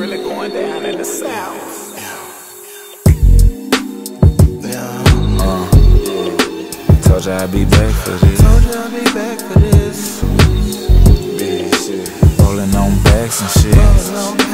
really going down in the South. Told you I'd be back for this. Told you I'd be back for this. Big shit. Rolling on backs and shit.